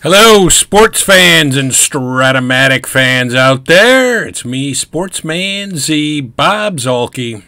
Hello, sports fans and Strat-O-Matic fans out there. It's me, Sportsman Z Bob Zuhlke.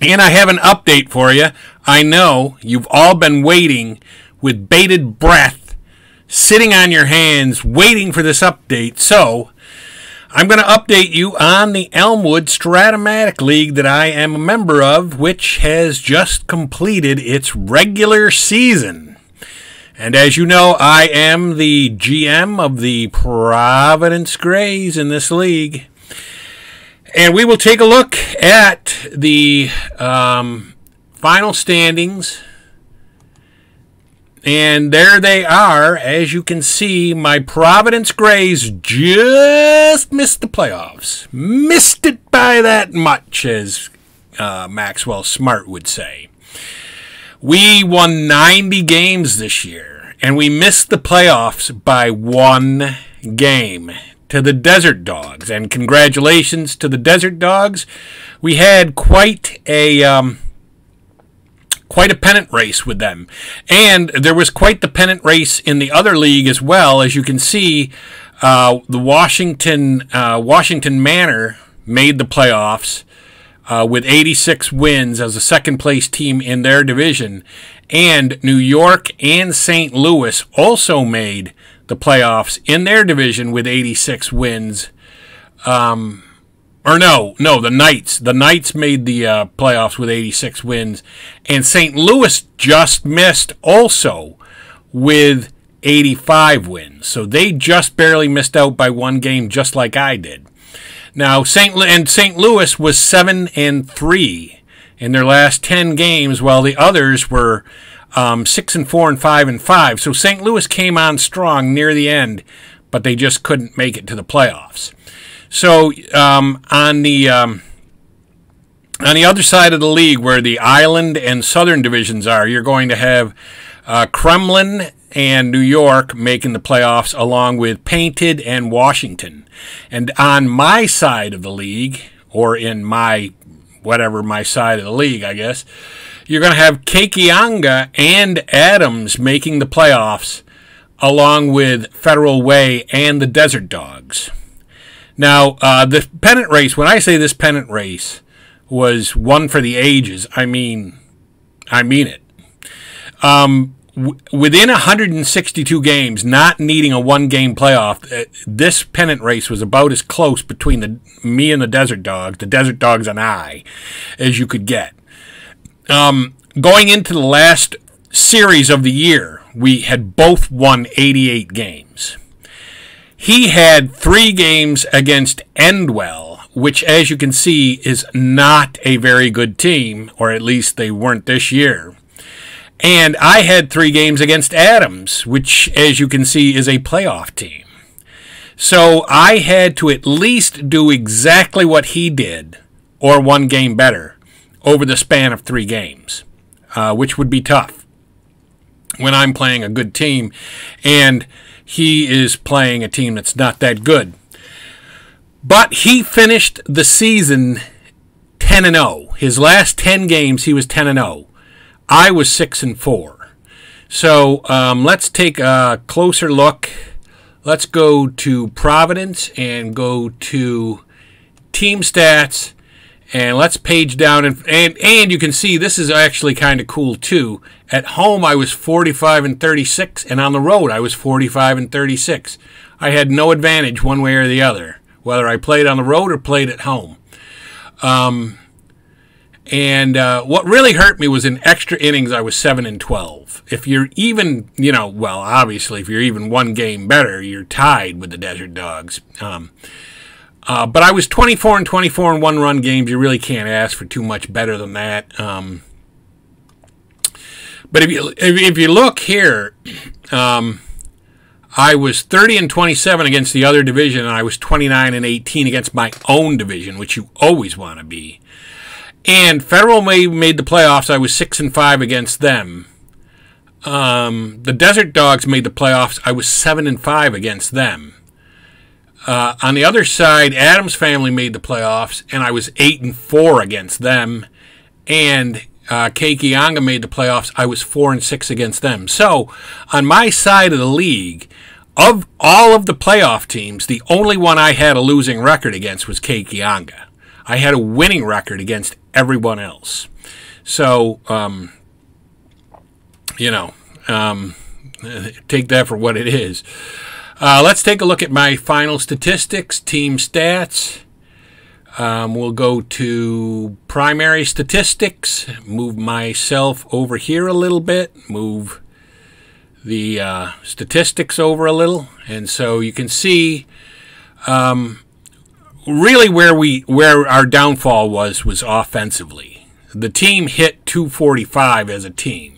And I have an update for you. I know you've all been waiting with bated breath, sitting on your hands, waiting for this update. So, I'm going to update you on the Elmwood Strat-O-Matic League that I am a member of, which has just completed its regular season. And as you know, I am the GM of the Providence Grays in this league. And we will take a look at the um, final standings. And there they are. As you can see, my Providence Grays just missed the playoffs. Missed it by that much, as uh, Maxwell Smart would say. We won 90 games this year, and we missed the playoffs by one game to the Desert Dogs. And congratulations to the Desert Dogs. We had quite a. Um, quite a pennant race with them. And there was quite the pennant race in the other league as well. As you can see, uh, the Washington uh, Washington Manor made the playoffs uh, with 86 wins as a second place team in their division. And New York and St. Louis also made the playoffs in their division with 86 wins. Um, or no, no, the Knights. The Knights made the uh, playoffs with 86 wins. And St. Louis just missed also with 85 wins. So they just barely missed out by one game, just like I did. Now, St. and St. Louis was seven and three in their last ten games, while the others were um, six and four and five and five. So St. Louis came on strong near the end, but they just couldn't make it to the playoffs. So um, on the um, on the other side of the league, where the island and southern divisions are, you're going to have uh, Kremlin and New York making the playoffs, along with Painted and Washington. And on my side of the league, or in my whatever my side of the league, I guess, you're going to have Kekianga and Adams making the playoffs, along with Federal Way and the Desert Dogs. Now, uh, the pennant race, when I say this pennant race was one for the ages, I mean, I mean it. Um, within 162 games, not needing a one-game playoff, uh, this pennant race was about as close between the me and the Desert Dogs, the Desert Dogs and I, as you could get. Um, going into the last series of the year, we had both won 88 games. He had three games against Endwell, which, as you can see, is not a very good team, or at least they weren't this year. And I had three games against Adams, which, as you can see, is a playoff team. So I had to at least do exactly what he did, or one game better, over the span of three games, uh, which would be tough when I'm playing a good team and he is playing a team that's not that good. But he finished the season 10 and 0. His last 10 games, he was 10 and 0. I was six and four. So um, let's take a closer look. Let's go to Providence and go to team stats and let's page down and and, and you can see this is actually kind of cool too. At home I was 45 and 36 and on the road I was 45 and 36. I had no advantage one way or the other whether I played on the road or played at home. Um, and uh, what really hurt me was in extra innings, I was 7 and 12. If you're even, you know, well, obviously, if you're even one game better, you're tied with the Desert Dogs. Um, uh, but I was 24 and 24 in one run games. You really can't ask for too much better than that. Um, but if you, if, you look here, um, I was 30 and 27 against the other division, and I was 29 and 18 against my own division, which you always want to be. And Federal made the playoffs. I was six and five against them. Um, the Desert Dogs made the playoffs. I was seven and five against them. Uh, on the other side, Adams family made the playoffs, and I was eight and four against them. And uh, Keiki made the playoffs, I was four and six against them. So on my side of the league, of all of the playoff teams, the only one I had a losing record against was Keiki I had a winning record against everyone else. So, um, you know, um, take that for what it is. Uh, let's take a look at my final statistics, team stats. Um, we'll go to primary statistics, move myself over here a little bit, move the uh, statistics over a little, and so you can see um, really where we where our downfall was was offensively. The team hit 245 as a team.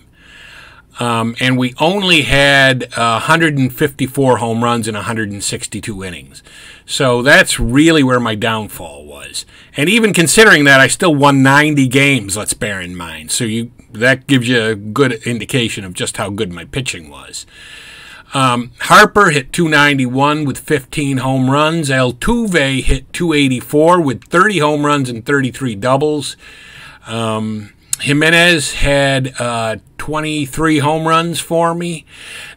Um, and we only had uh, 154 home runs in 162 innings. So that's really where my downfall was. And even considering that, I still won 90 games. Let's bear in mind. So you that gives you a good indication of just how good my pitching was. Um, Harper hit 291 with 15 home runs. Altuve hit 284 with 30 home runs and 33 doubles. Um, Jimenez had uh, 23 home runs for me.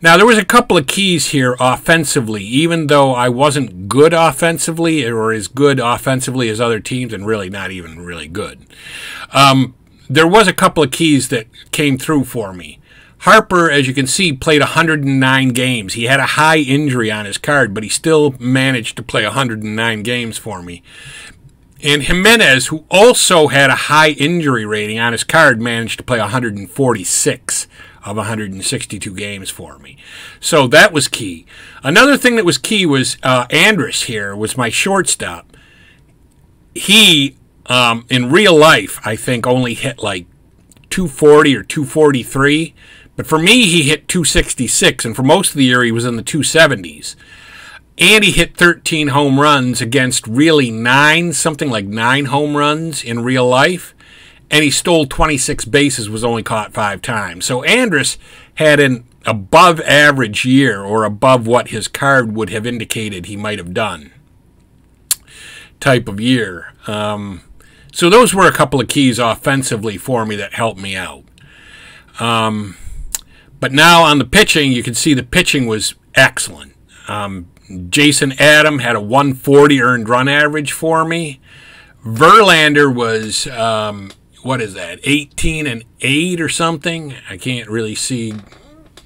Now, there was a couple of keys here offensively, even though I wasn't good offensively or as good offensively as other teams, and really not even really good. Um, there was a couple of keys that came through for me. Harper, as you can see, played 109 games. He had a high injury on his card, but he still managed to play 109 games for me. And Jimenez, who also had a high injury rating on his card, managed to play 146 of 162 games for me. So that was key. Another thing that was key was uh, Andrus here was my shortstop. He, um, in real life, I think only hit like 240 or 243. But for me, he hit 266. And for most of the year, he was in the 270s and he hit 13 home runs against really nine, something like nine home runs in real life. And he stole 26 bases, was only caught five times. So Andrus had an above average year or above what his card would have indicated he might have done type of year. Um, so those were a couple of keys offensively for me that helped me out. Um, but now on the pitching, you can see the pitching was excellent. Um, Jason Adam had a 140 earned run average for me. Verlander was, um, what is that, 18 and 8 or something? I can't really see,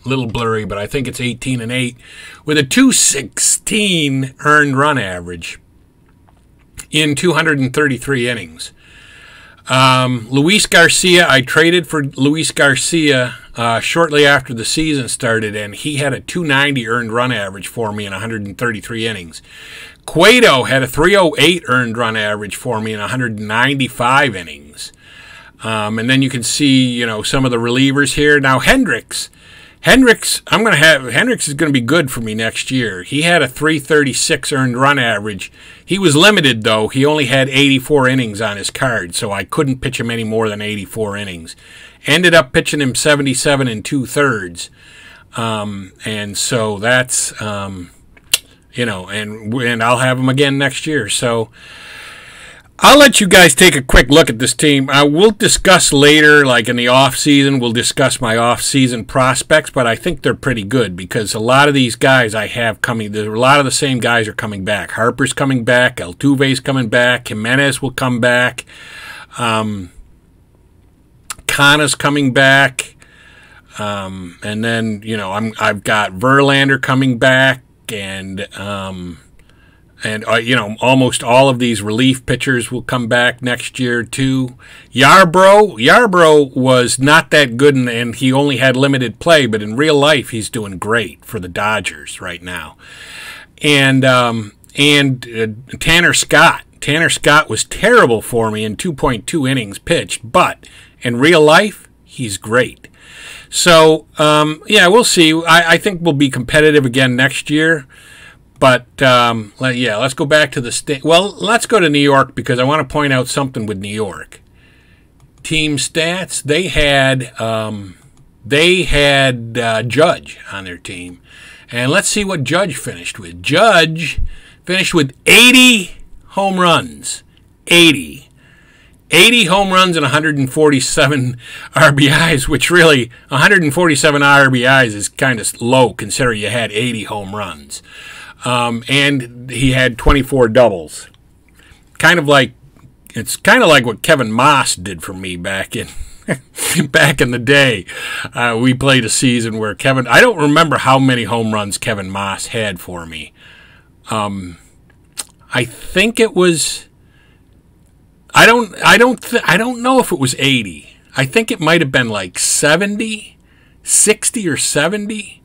little blurry, but I think it's 18 and 8, with a 216 earned run average in 233 innings. Um, Luis Garcia, I traded for Luis Garcia uh, shortly after the season started, and he had a 290 earned run average for me in 133 innings. Cueto had a 308 earned run average for me in 195 innings. Um, and then you can see, you know, some of the relievers here. Now Hendricks Hendricks, I'm going to have Hendricks is going to be good for me next year. He had a 336 earned run average. He was limited though. He only had 84 innings on his card, so I couldn't pitch him any more than 84 innings. Ended up pitching him 77 and two thirds, um, and so that's um, you know, and and I'll have him again next year. So I'll let you guys take a quick look at this team. Uh, we'll discuss later, like in the off season, we'll discuss my off season prospects, but I think they're pretty good because a lot of these guys I have coming, a lot of the same guys are coming back. Harper's coming back, Altuve's coming back, Jimenez will come back, um, Kana's coming back, um, and then you know I'm I've got Verlander coming back and. Um, and uh, you know almost all of these relief pitchers will come back next year too. Yarbrough, Yarbrough was not that good, and, and he only had limited play, but in real life he's doing great for the Dodgers right now. And um, and uh, Tanner Scott, Tanner Scott was terrible for me in 2.2 innings pitched, but in real life he's great. So um, yeah, we'll see. I, I think we'll be competitive again next year. But um, let, yeah, let's go back to the state. Well, let's go to New York because I want to point out something with New York. Team stats. They had um, they had uh, Judge on their team, and let's see what Judge finished with. Judge finished with 80 home runs, 80, 80 home runs and 147 RBIs, which really 147 RBIs is kind of low considering you had 80 home runs. Um, and he had 24 doubles. Kind of like it's kind of like what Kevin Maas did for me back in back in the day. Uh, we played a season where Kevin I don't remember how many home runs Kevin Maas had for me. Um, I think it was I don't I don't I don't know if it was 80. I think it might have been like 70, 60 or 70.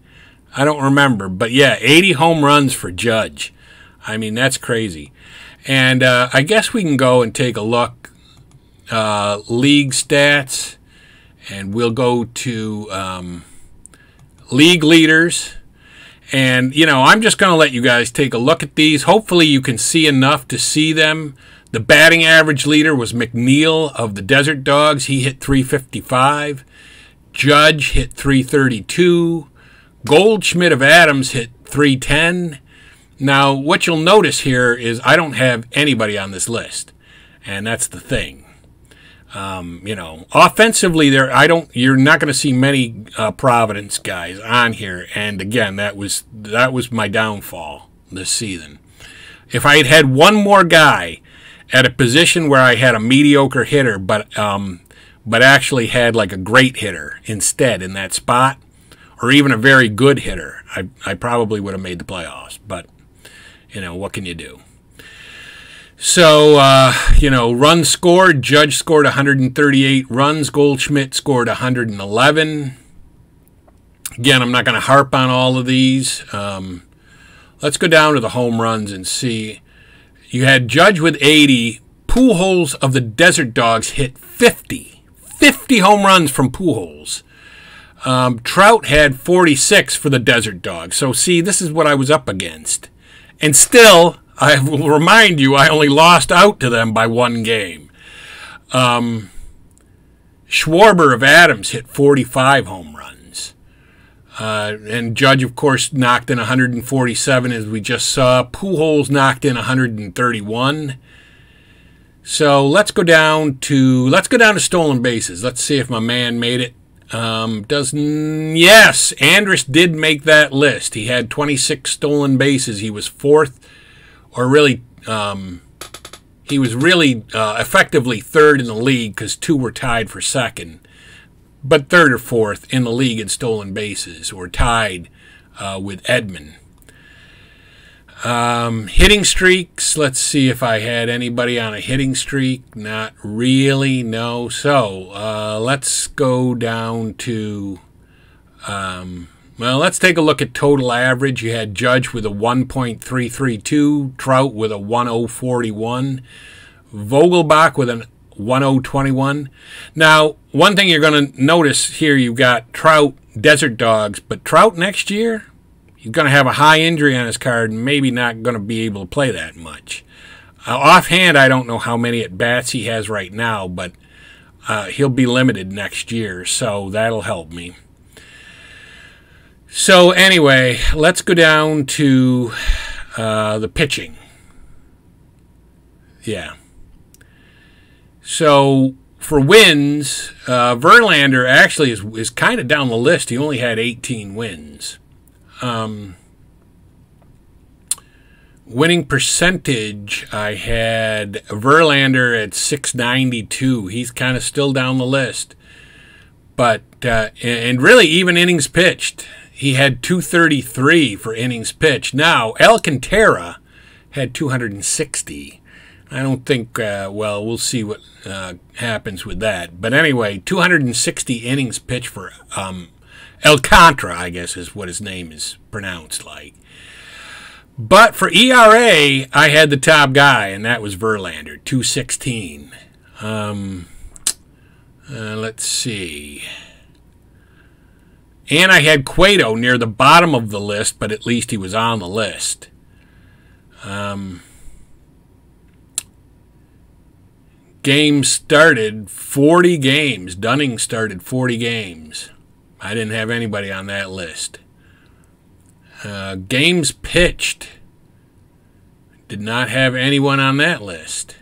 I don't remember, but yeah, 80 home runs for Judge. I mean, that's crazy. And uh, I guess we can go and take a look uh, league stats, and we'll go to um, league leaders. And, you know, I'm just going to let you guys take a look at these. Hopefully, you can see enough to see them the batting average leader was McNeil of the Desert Dogs. He hit 355. Judge hit 332. Goldschmidt of Adams hit 310. Now, what you'll notice here is I don't have anybody on this list, and that's the thing. Um, you know, offensively, there I don't. You're not going to see many uh, Providence guys on here, and again, that was that was my downfall this season. If I had had one more guy at a position where I had a mediocre hitter, but um, but actually had like a great hitter instead in that spot, or even a very good hitter, I I probably would have made the playoffs. But you know what can you do? So uh, you know, runs scored. Judge scored 138 runs. Goldschmidt scored 111. Again, I'm not going to harp on all of these. Um, let's go down to the home runs and see. You had Judge with 80. Pujols of the Desert Dogs hit 50. 50 home runs from Pujols. Um, Trout had 46 for the Desert Dogs. So, see, this is what I was up against. And still, I will remind you, I only lost out to them by one game. Um, Schwarber of Adams hit 45 home runs. Uh, and Judge, of course, knocked in 147, as we just saw. Pujols knocked in 131. So let's go down to let's go down to stolen bases. Let's see if my man made it. Um, does yes, Andrus did make that list. He had 26 stolen bases. He was fourth, or really, um, he was really uh, effectively third in the league because two were tied for second but third or fourth in the league in stolen bases, or tied uh, with Edman. Um, hitting streaks. Let's see if I had anybody on a hitting streak. Not really, no. So uh, let's go down to. Um, well, let's take a look at total average. You had Judge with a 1.332, Trout with a 1041, Vogelbach with an 1021. Now, one thing you're going to notice here, you've got Trout, Desert Dogs, but Trout next year, he's going to have a high injury on his card and maybe not going to be able to play that much. Uh, offhand, I don't know how many at bats he has right now, but uh, he'll be limited next year, so that'll help me. So, anyway, let's go down to uh, the pitching. Yeah. So for wins, uh, Verlander actually is, is kind of down the list. He only had 18 wins. Um, winning percentage, I had Verlander at 692. He's kind of still down the list. But, uh, and really, even innings pitched, he had 233 for innings pitched. Now, Alcantara had 260. I don't think, uh, well, we'll see what uh, happens with that. But anyway, 260 innings pitched for um, Alcantara, I guess is what his name is pronounced like. But for ERA, I had the top guy, and that was Verlander, 216. Um, uh, let's see. And I had Cueto near the bottom of the list, but at least he was on the list. Um, games started, 40 games. Dunning started 40 games. I didn't have anybody on that list. Uh, games pitched. Did not have anyone on that list.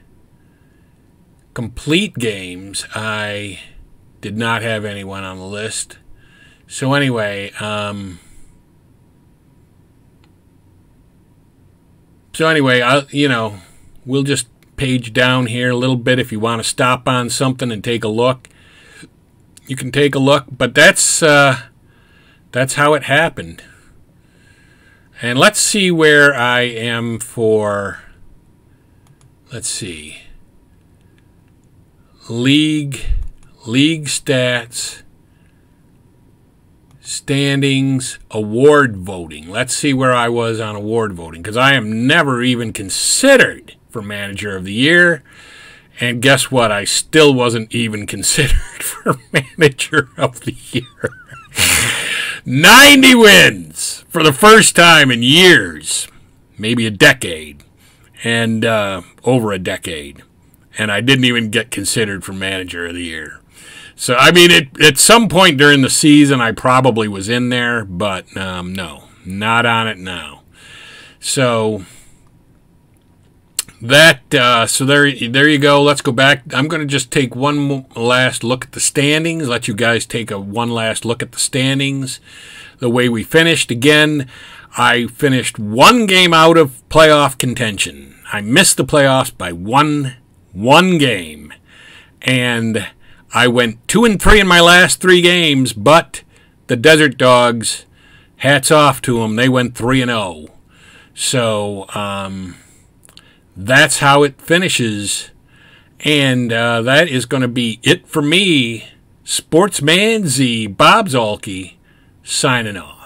complete games, I did not have anyone on the list. So anyway, um, so anyway, I you know we'll just page down here a little bit if you want to stop on something and take a look. You can take a look, but that's uh, that's how it happened. And let's see where I am for. Let's see. League, league stats, standings, award voting. Let's see where I was on award voting because I am never even considered for manager of the year. And guess what? I still wasn't even considered for manager of the year. 90 wins for the first time in years, maybe a decade, and uh, over a decade. And I didn't even get considered for manager of the year. So, I mean, it, at some point during the season, I probably was in there, but um, no, not on it now. So, that uh, so there there you go. Let's go back. I'm going to just take one last look at the standings. Let you guys take a one last look at the standings. The way we finished again i finished one game out of playoff contention. I missed the playoffs by one one game. And i went two and three in my last three games but the desert dogs hats off to them they went three and oh. So um that's how it finishes. And uh, that is going to be it for me. Sportsman Z, Bob Zuhlke, signing off.